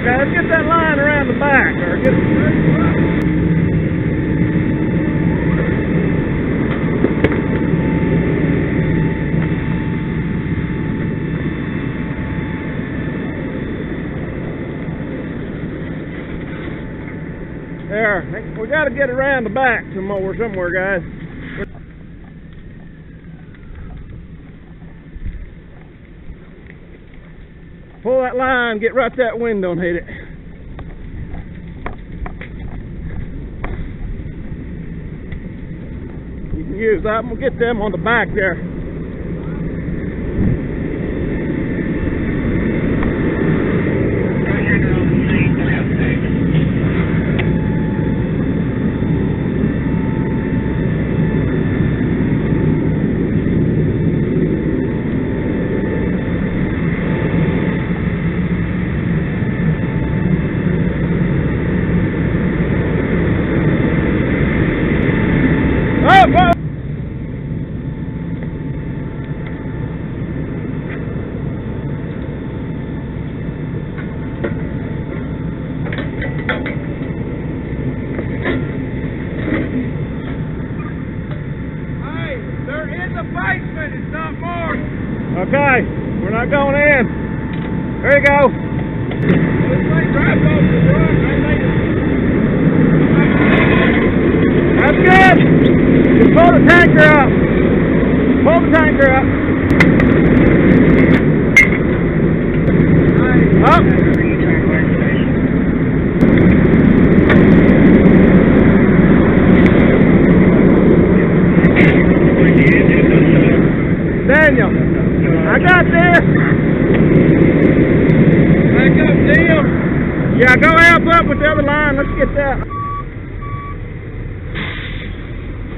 Okay, let's get that line around the back, or get There, we got to get around the back some more somewhere, guys. Pull that line, get right that wind, don't hit it. You can use that. We'll get them on the back there. Oh, whoa. Hey, they're in the basement. It's not marked. Okay, we're not going in. There you go. That's good. Just pull the tanker up. Pull the tanker up. Up. Daniel, I got this. Back up, Neil. Yeah, go help up with the other line. Let's get that.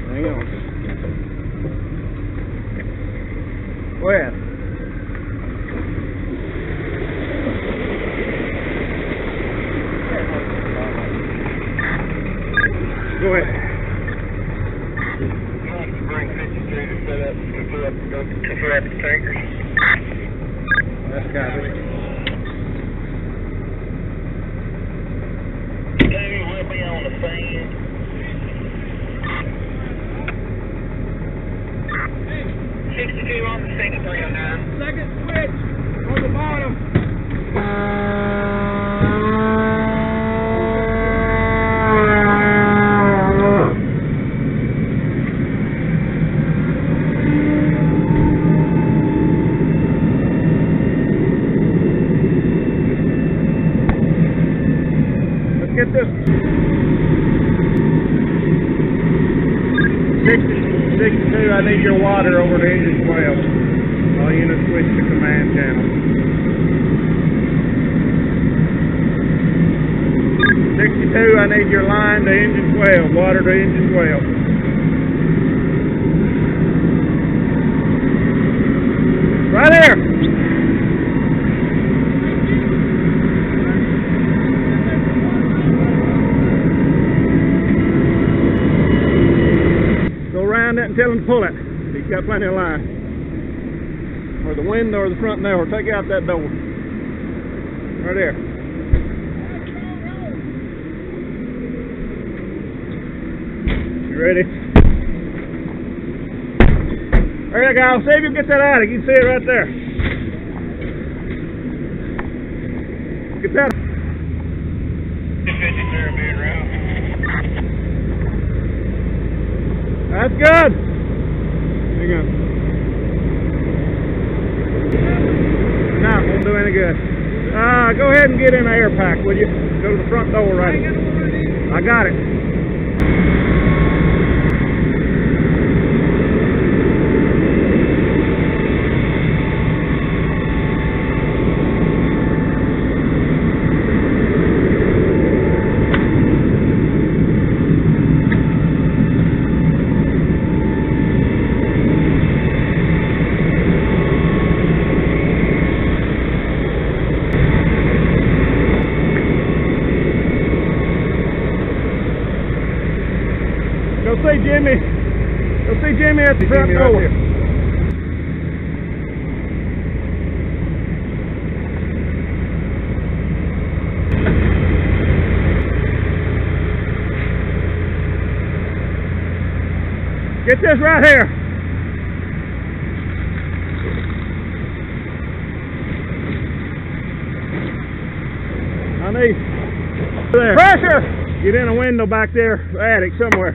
Hang on. Go ahead. Go ahead. Bring 52 to set up, to fill up, the tankers. That's got it. Two will be on the fan. Sixty-two on the three oh nine. Second switch on the bottom. Let's get this. 60, 62, I need your water over to engine 12. All units switch to command channel. 62, I need your line to engine 12, water to engine 12. Right here. Go around it and tell him to pull it. He's got plenty of line. Or the window or the front door. Take out that door. Right there. You ready? There you go. See if you get that out. You can see it right there. Get that. That's good. There you go. No, won't do any good. Uh, go ahead and get in the air pack, will you? Go to the front door right. I got it. Right Get this right here. honey. there. pressure. Get in a window back there, attic somewhere.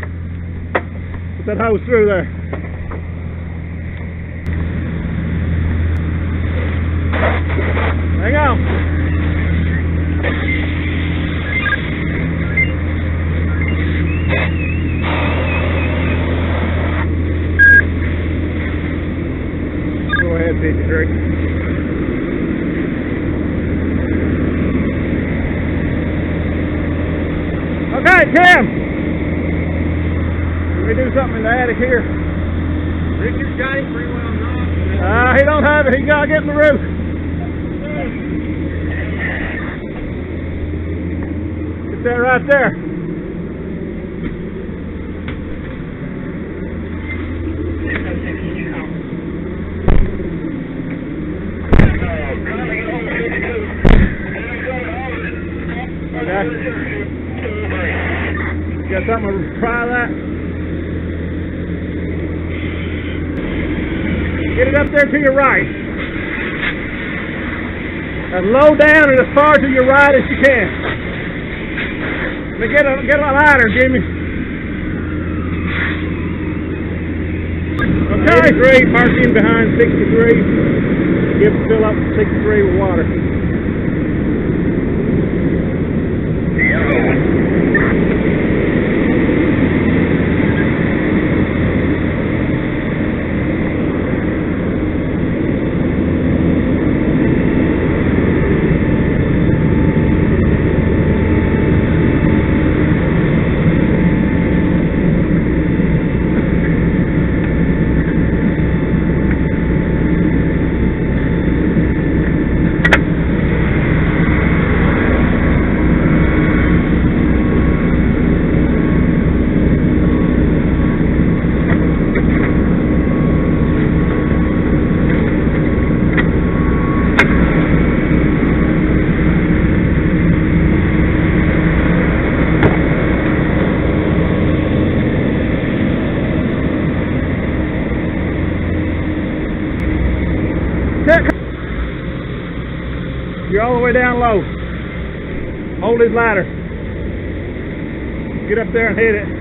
Put that hose through there. Okay, Tim. Let me do something in the attic here. Richard's got it pretty well knocked. Uh, he don't have it. He gotta get in the roof. Get that right there. Got something to pry that? Get it up there to your right. As low down and as far to your right as you can. Me get a get a lighter, Jimmy. Okay. 83, park in behind 63. Give fill up 63 with water. You're all the way down low. Hold his ladder. Get up there and hit it.